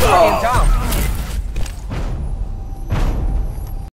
fucking Oh.